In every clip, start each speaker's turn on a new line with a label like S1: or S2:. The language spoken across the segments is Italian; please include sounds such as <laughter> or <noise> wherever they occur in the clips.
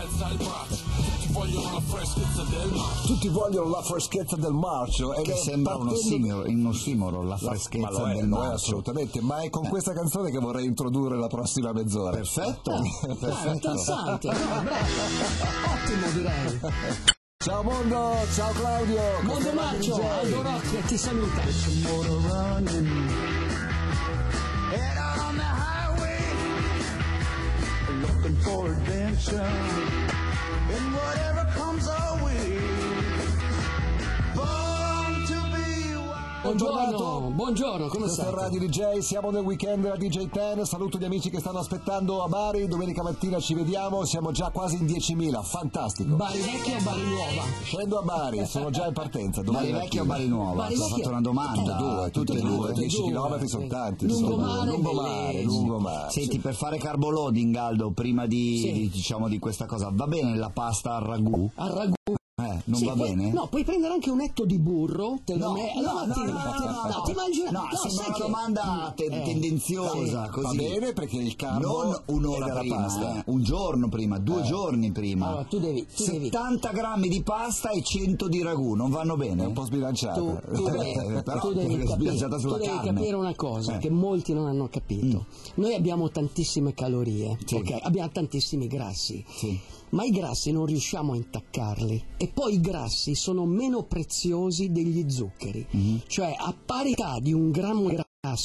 S1: freschezza al braccio tutti vogliono la freschezza del marcio
S2: Tutti vogliono la freschezza del marcio.
S3: Che sembra uno
S2: partendo-
S3: ossimoro, un ossimoro, la
S2: La-
S3: freschezza
S2: ma lo è,
S3: del marcio.
S2: assolutamente, ma è con questa canzone che vorrei introdurre la prossima mezz'ora.
S3: Perfetto,
S4: Ah, <laughs>
S3: perfetto.
S4: interessante, no. Ottimo direi.
S2: Ciao mondo, ciao Claudio.
S4: Mondo Marcio. Aldo Rock ti saluta.
S5: Looking for adventure. And whatever comes our way,
S4: Buongiorno, buongiorno, come
S2: Questo
S4: stai?
S2: Radio DJ, siamo nel weekend della DJ 10, saluto gli amici che stanno aspettando a Bari, domenica mattina ci vediamo, siamo già quasi in 10.000, fantastico.
S4: Bari vecchia o Bari nuova?
S2: Scendo a Bari, sono già in partenza. domani
S3: Bari vecchio o. Bari nuova?
S4: Bari
S3: Ti ho fatto una domanda.
S2: Tutte e due, tutte e due,
S4: tutte e
S2: 10
S4: due,
S2: km sono tanti.
S4: Lungomare,
S2: lungomare, lungomare.
S3: Senti, per fare carboloading, Aldo, prima di,
S4: Sì.
S3: di- diciamo di questa cosa, va bene la pasta al ragù?
S4: Al ragù.
S3: Eh, non
S4: Sì,
S3: va
S4: puoi-
S3: bene?
S4: No, puoi prendere anche un etto di burro, te lo
S3: No,
S4: me-
S3: no, no, no, no,
S4: ti mangi una...
S3: No, sembra una
S4: che-
S3: domanda te-
S4: Eh,
S3: tendenziosa,
S2: Va
S3: così.
S2: bene perché il carbo
S3: Non un'ora prima,
S2: pasta.
S3: eh, un giorno prima, due giorni prima.
S4: Allora, tu devi- tu devi-
S3: 70 grammi di pasta e 100 di ragù, non vanno bene?
S2: È un po' sbilanciata.
S4: tu, <laughs> tu devi,
S3: Eh, però
S4: tu devi <laughs> capire, tu devi capire una cosa
S3: Eh.
S4: che molti non hanno capito. Noi abbiamo tantissime calorie,
S3: Sì.
S4: abbiamo tantissimi grassi,
S3: Sì.
S4: ma i grassi non riusciamo a intaccarli e poi i grassi sono meno preziosi degli zuccheri.
S3: Mhm.
S4: Cioè a parità di un grammo di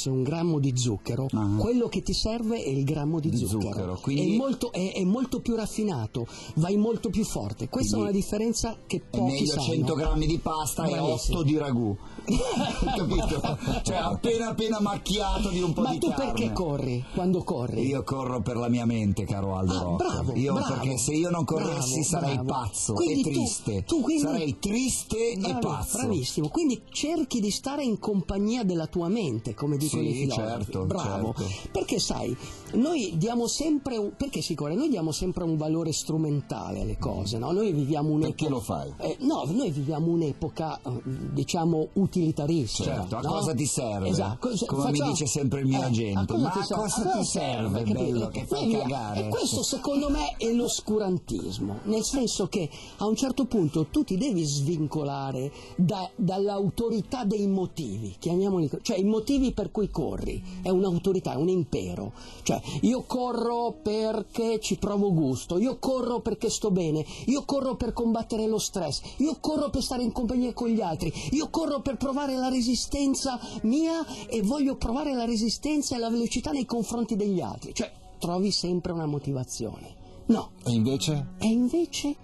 S4: un grammo di zucchero,
S3: Ah.
S4: quello che ti serve è il grammo di,
S3: Di
S4: zucchero.
S3: zucchero, quindi-
S4: È, molto, è- è molto più raffinato, vai molto più forte. Questa
S3: Quindi
S4: è una differenza che pochi
S3: meglio
S4: sanno.
S3: 100 grammi di pasta e
S4: Bravissimo.
S3: 8 di ragù. <laughs> Capito? Cioè appena appena macchiato di un po'
S4: Ma
S3: di
S4: tu
S3: carne.
S4: perché corri quando corri?
S3: Io corro per la mia mente, caro Aldo
S4: Ah,
S3: Rocco.
S4: bravo,
S3: Io
S4: bravo,
S3: perché se io non corressi
S4: bravo,
S3: sarei
S4: bravo.
S3: pazzo
S4: Quindi
S3: e
S4: tu-
S3: triste.
S4: tu quindi-
S3: Sarei triste e pazzo.
S4: Bravissimo, quindi cerchi di stare in compagnia della tua mente, come dicono
S3: Sì,
S4: i filosofi.
S3: certo,
S4: Bravo.
S3: certo.
S4: Perché sai, noi diamo sempre un, perché si corre? Noi diamo sempre un valore strumentale alle cose, no? Noi viviamo un'epoca
S2: Perché lo fai?
S4: Eh, no, noi viviamo un'epoca eh, diciamo utilitarista.
S3: Certo, a
S4: no?
S3: cosa ti serve?
S4: Esatto. Cosa-
S3: Come mi dice sempre il mio
S4: eh,
S3: agente,
S4: a
S3: ma
S4: ti
S3: a cosa
S4: A
S3: ti serve,
S4: capito?
S3: bello, che fai
S4: via-
S3: cagare?
S4: E questo secondo me è l'oscurantismo, nel senso che a un certo punto tu ti devi svincolare da- dall'autorità dei motivi, chiamiamoli cioè i motivi per cui corri, è un'autorità, è un impero, cioè io corro perché ci provo gusto, io corro perché sto bene, io corro per combattere lo stress, io corro per stare in compagnia con gli altri, io corro per provare la resistenza mia e voglio provare la resistenza e la velocità nei confronti degli altri, cioè trovi sempre una motivazione. No,
S2: E invece?
S4: e invece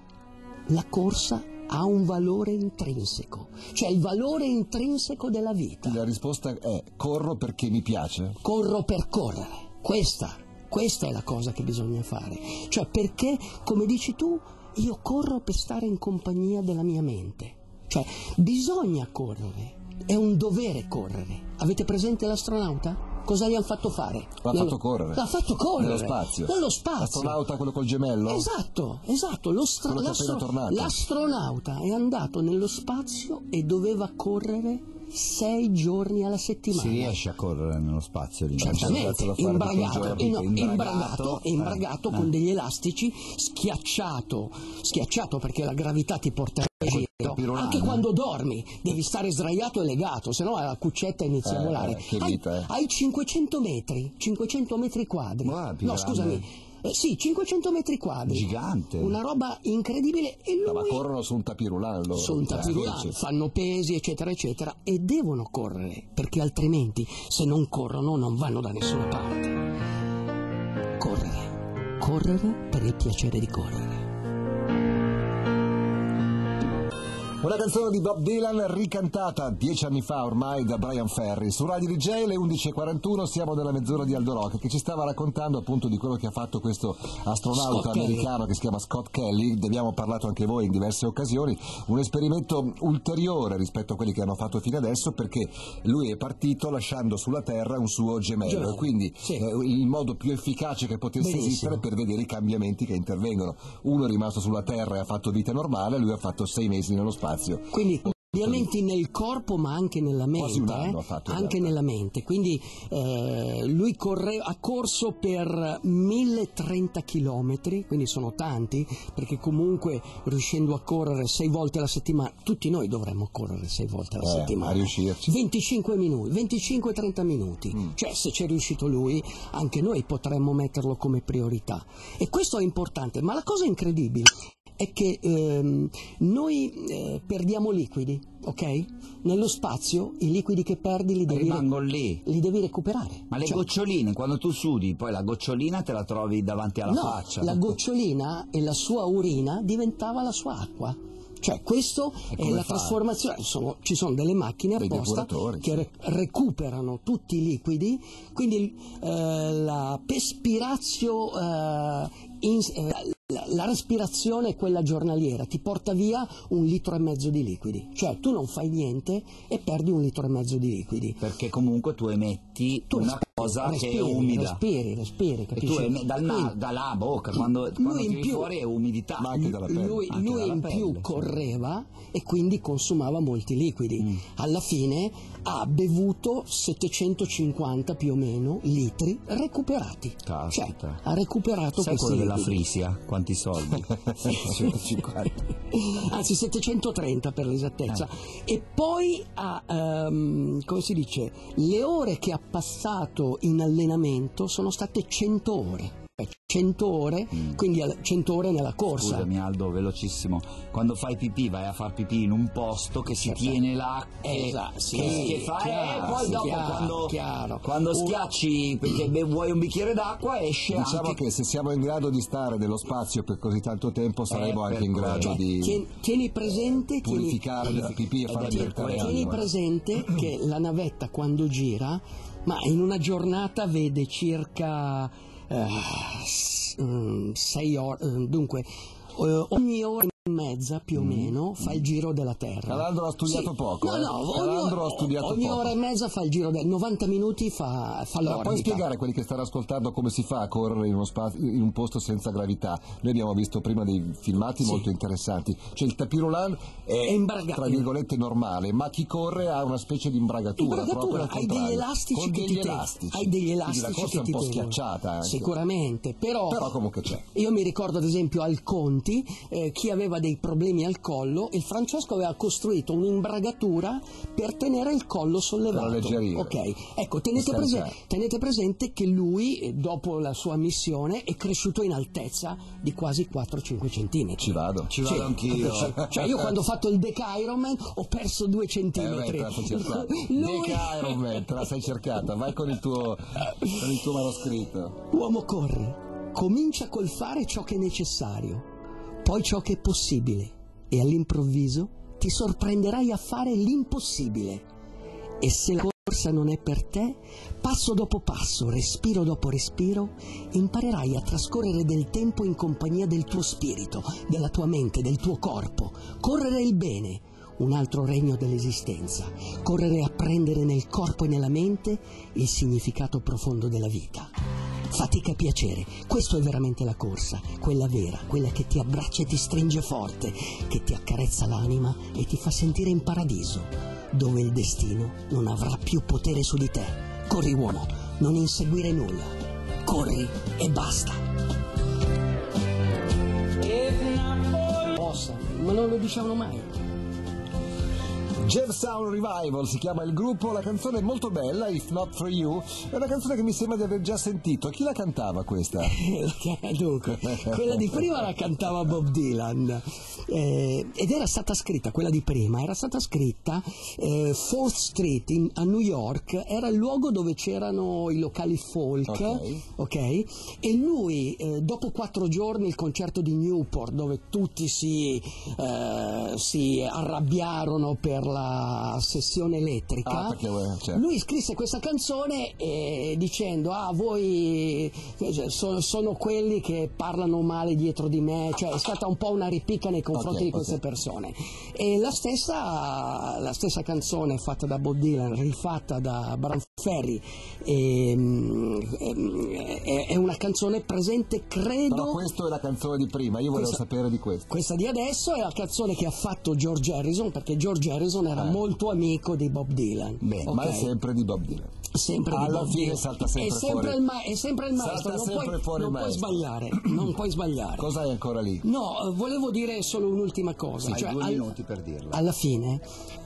S4: la corsa ha un valore intrinseco, cioè il valore intrinseco della vita.
S2: La risposta è corro perché mi piace.
S4: Corro per correre. Questa, questa è la cosa che bisogna fare. Cioè perché, come dici tu, io corro per stare in compagnia della mia mente. Cioè bisogna correre, è un dovere correre. Avete presente l'astronauta? Cosa gli hanno fatto fare?
S2: L'ha fatto correre.
S4: L'ha fatto correre.
S2: Nello spazio.
S4: Nello spazio.
S2: L'astronauta, quello col gemello?
S4: Esatto, esatto. L'astronauta è andato nello spazio e doveva correre sei giorni alla settimana.
S3: Si riesce a correre nello spazio lì.
S4: Certamente,
S2: fare
S4: imbragato, eh, no, imbragato,
S3: imbragato,
S4: imbragato
S3: eh,
S4: con
S3: eh.
S4: degli elastici, schiacciato, schiacciato perché la gravità ti porta in giro. Anche quando dormi devi stare sdraiato e legato, se no la cuccetta inizia a
S2: Eh,
S4: volare.
S2: eh,
S4: hai,
S2: eh.
S4: hai 500 metri, 500 metri quadri. No, scusami. Eh, sì, 500 metri quadri.
S3: Gigante.
S4: Una roba incredibile e lui
S2: ma corrono su un tapirulano loro.
S4: su un tapirulano,
S2: dici.
S4: fanno pesi, eccetera, eccetera, e devono correre, perché altrimenti, se non corrono, non vanno da nessuna parte. Correre, correre per il piacere di correre.
S2: Una canzone di Bob Dylan ricantata dieci anni fa ormai da Brian Ferry. Su Radio DJ alle 11.41 siamo nella mezz'ora di Aldo Rock che ci stava raccontando appunto di quello che ha fatto questo astronauta
S4: Scott Kelly.
S2: americano che si chiama Scott Kelly. Ne abbiamo parlato anche voi in diverse occasioni. Un esperimento ulteriore rispetto a quelli che hanno fatto fino adesso perché lui è partito lasciando sulla Terra un suo gemello.
S4: Gemello,
S2: quindi
S4: sì.
S2: eh, il modo più efficace che potesse
S4: Benissimo.
S2: esistere per vedere i cambiamenti che intervengono. Uno è rimasto sulla Terra e ha fatto vita normale, lui ha fatto sei mesi nello spazio.
S4: Quindi cambiamenti nel corpo ma anche nella mente. Eh? anche nella mente. Quindi eh, lui corre- ha corso per 1030 km, quindi sono tanti, perché comunque riuscendo a correre sei volte alla settimana, tutti noi dovremmo correre sei volte alla
S2: Eh,
S4: settimana.
S2: a riuscirci.
S4: 25 minuti, 25-30 minuti.
S2: Mm.
S4: Cioè, se c'è riuscito lui, anche noi potremmo metterlo come priorità. E questo è importante, ma la cosa incredibile è che ehm, noi eh, perdiamo liquidi, ok? Nello spazio i liquidi che perdi li devi,
S3: lì.
S4: li devi recuperare.
S3: Ma le
S4: Cioè,
S3: goccioline, quando tu sudi, poi la gocciolina te la trovi davanti alla
S4: no,
S3: faccia.
S4: la gocciolina e la sua urina diventava la sua acqua. Cioè, questo è la
S3: fa?
S4: trasformazione. Sono- ci sono delle macchine
S2: Dei
S4: apposta che re- recuperano tutti i liquidi, quindi eh, la perspirazio, eh, in- eh, la, la respirazione, quella giornaliera, ti porta via un litro e mezzo di liquidi. Cioè, tu non fai niente e perdi un litro e mezzo di liquidi.
S3: Perché comunque tu emetti
S4: Tu
S3: una cosa
S4: respiri,
S3: che è umida.
S4: Respiri, respiri,
S3: E
S4: capisci?
S3: tu eme- dal na- dalla bocca, quando, quando
S4: in più-
S3: fuori è umidità.
S2: Ma anche dalla pelle.
S4: lui,
S3: Anche
S4: lui
S3: dalla
S4: in
S3: pelle,
S4: più
S3: sì.
S4: correva e quindi consumava molti liquidi.
S3: Mm.
S4: Alla fine ha bevuto 750 più o meno litri recuperati.
S3: Caspita.
S4: Cioè, ha recuperato
S3: Sai quello della
S4: liquidi.
S3: Frisia? Quanti soldi? <laughs> 150.
S4: Anzi 730 per l'esattezza.
S3: Eh.
S4: E poi ha, ehm, come si dice, le ore che ha passato in allenamento sono state 100 ore. Cioè, 100 ore, quindi al- 100 ore nella corsa.
S3: Mm. Scusami Aldo, velocissimo. Quando fai pipì vai a far pipì in un posto che si
S4: Certo.
S3: tiene l'acqua
S4: Esatto, sì,
S3: che, che fa
S4: chiaro,
S3: e poi dopo
S4: chiaro,
S3: quando,
S4: chiaro.
S3: quando schiacci perché be- vuoi un bicchiere d'acqua esce
S2: Diciamo
S3: anche
S2: che se siamo in grado di stare nello spazio per così tanto tempo saremo
S3: per
S2: anche in grado
S4: Cioè,
S2: di
S4: tien- tieni presente, tieni,
S2: purificare la pipì e
S3: Ed
S2: farla
S3: per
S2: diventare
S4: tieni presente che la navetta quando gira, ma in una giornata vede circa 6 ore, eh, dunque eh, ogni ora mezza più o meno fa il giro della Terra.
S2: Calandro ha studiato
S4: Sì.
S2: poco,
S4: No,
S2: eh.
S4: no, ogni,
S2: Calandro ha studiato
S4: ogni
S2: poco.
S4: ora e mezza fa il giro del 90 minuti fa, fa
S2: Ma
S4: l'orbita.
S2: puoi spiegare a quelli che stanno ascoltando come si fa a correre in, spazio- in un posto senza gravità? Noi abbiamo visto prima dei filmati
S4: Sì.
S2: molto interessanti. Cioè il tapirulan è,
S4: È
S2: tra virgolette normale, ma chi corre ha una specie di imbragatura.
S4: Imbragatura, hai degli elastici che
S2: degli
S4: ti
S2: elastici.
S4: hai degli
S2: Quindi
S4: elastici
S2: la corsa è un po'
S4: tengono.
S2: schiacciata anche.
S4: Sicuramente, però,
S2: Però comunque c'è.
S4: io mi ricordo ad esempio al Conti, eh, chi aveva dei problemi al collo, il Francesco aveva costruito un'imbragatura per tenere il collo sollevato.
S2: Per alleggerire.
S4: Ok, ecco, tenete, prese-
S2: scaricare.
S4: tenete presente che lui, eh, dopo la sua missione, è cresciuto in altezza di quasi 4-5 centimetri.
S2: Ci vado.
S3: Ci vado anch'io.
S4: capisci? <laughs> Cioè io quando ho fatto il Deca Ironman ho perso 2
S2: Eh, beh,
S4: centimetri.
S2: te la sei cercata. <laughs>
S4: Lui-
S2: Deca Ironman, te la sei cercata. Vai con il tuo, con il tuo manoscritto.
S4: Uomo corre, comincia col fare ciò che è necessario, poi ciò che è possibile e all'improvviso ti sorprenderai a fare l'impossibile. E se la corsa non è per te, passo dopo passo, respiro dopo respiro, imparerai a trascorrere del tempo in compagnia del tuo spirito, della tua mente, del tuo corpo. Correre il bene, un altro regno dell'esistenza. Correre a prendere nel corpo e nella mente il significato profondo della vita. Fatica e piacere, questo è veramente la corsa, quella vera, quella che ti abbraccia e ti stringe forte, che ti accarezza l'anima e ti fa sentire in paradiso, dove il destino non avrà più potere su di te. Corri uomo, non inseguire nulla. Corri e basta. Possa, ma non lo dicevano mai.
S2: Sound Revival si chiama il gruppo, la canzone è molto bella, If Not For You, è una canzone che mi sembra di aver già sentito. Chi la cantava questa? <laughs>
S4: Dunque, quella di prima la cantava Bob Dylan eh, ed era stata scritta, quella di prima, era stata scritta eh, Fourth Street in- a New York, era il luogo dove c'erano i locali folk,
S2: Ok.
S4: ok? E lui, eh, dopo quattro giorni, il concerto di Newport, dove tutti si, eh, si arrabbiarono per la la sessione elettrica,
S2: Ah, perché, eh, certo.
S4: lui scrisse questa canzone eh, dicendo ah voi cioè, sono, sono quelli che parlano male dietro di me, cioè è stata un po' una ripicca nei confronti
S2: Ok,
S4: di queste
S2: ok.
S4: persone. E la stessa, la stessa canzone fatta da Bob Dylan, rifatta da Brian Ferry, ehm, ehm, è, è una canzone presente, credo...
S2: Però questa è la canzone di prima, io volevo
S4: Questa-
S2: sapere di questo.
S4: Questa di adesso è la canzone che ha fatto George Harrison perché George Harrison era molto amico di Bob Dylan.
S3: Bene,
S2: Eh. Ma è sempre di Bob Dylan.
S4: sempre di
S2: alla
S4: Bob
S2: fine
S4: Dylan.
S2: salta sempre
S4: è sempre
S2: fuori.
S4: Il ma- è sempre il maestro,
S2: Salta
S4: non, puoi, non puoi sbagliare, non puoi sbagliare. <clears throat>
S2: Cosa hai ancora lì?
S4: No, eh, volevo dire solo un'ultima cosa.
S3: Hai
S4: cioè,
S3: due
S4: al-
S3: minuti per dirla.
S4: alla fine,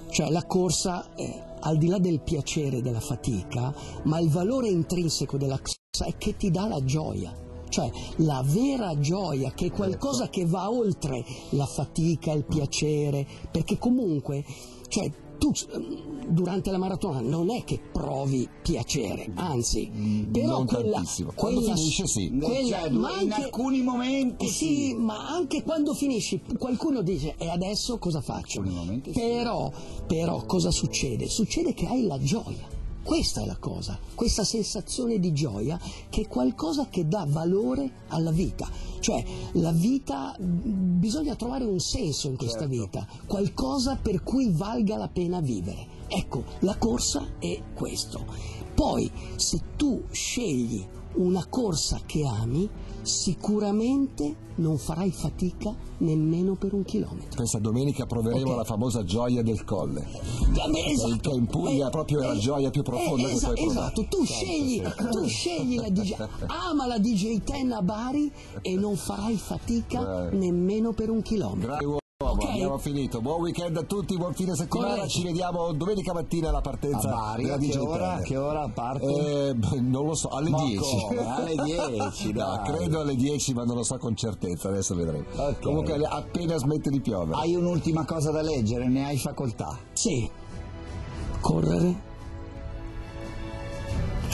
S4: cioè la corsa, eh, al di là del piacere e della fatica, ma il valore intrinseco della corsa è che ti dà la gioia. Cioè la vera gioia, che è qualcosa che va oltre la fatica, il piacere, perché comunque, cioè, tu durante la maratona non è che provi piacere, anzi, però
S2: non
S4: quella,
S2: tantissimo. Quando
S4: quella-
S2: finisce, sì.
S4: quella-
S3: Cioè,
S4: ma
S3: in
S4: anche-
S3: alcuni momenti
S4: eh sì, ma anche quando finisci, qualcuno dice e adesso cosa faccio?
S3: Momenti sì.
S4: Però, però cosa succede? Succede che hai la gioia. Questa è la cosa, questa sensazione di gioia che è qualcosa che dà valore alla vita. Cioè, la vita, bisogna trovare un senso in questa vita, qualcosa per cui valga la pena vivere. Ecco, la corsa è questo. Poi, se tu scegli una corsa che ami, sicuramente non farai fatica nemmeno per un chilometro.
S2: Questa domenica proveremo
S4: Ok.
S2: la famosa gioia del colle.
S4: Vabbè, esatto.
S2: Che in Puglia proprio è la gioia più profonda che
S4: esa-
S2: puoi provare.
S4: Esatto, tu scegli, tu scegli la DJ, ama la DJ Ten a Bari e non farai fatica
S2: Eh.
S4: nemmeno per un chilometro.
S2: Grazie uomo,
S4: Ok.
S2: abbiamo finito. Buon weekend a tutti, buon fine settimana. Ci vediamo domenica mattina alla
S3: A
S2: partenza
S3: Bari,
S2: della
S3: a che ora, che ora parte?
S2: Eh, beh, non lo so, alle
S3: Ma
S2: 10.
S3: come? Alle 10, <laughs>
S2: no, credo alle 10, ma non lo so con certezza, adesso vedremo.
S3: Ok.
S2: Comunque appena smette di piovere.
S3: Hai un'ultima cosa da leggere, ne hai facoltà.
S4: Sì, correre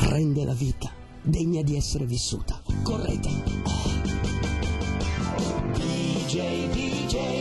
S4: rende la vita degna di essere vissuta. Correte.
S5: DJ, DJ,